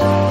Bye.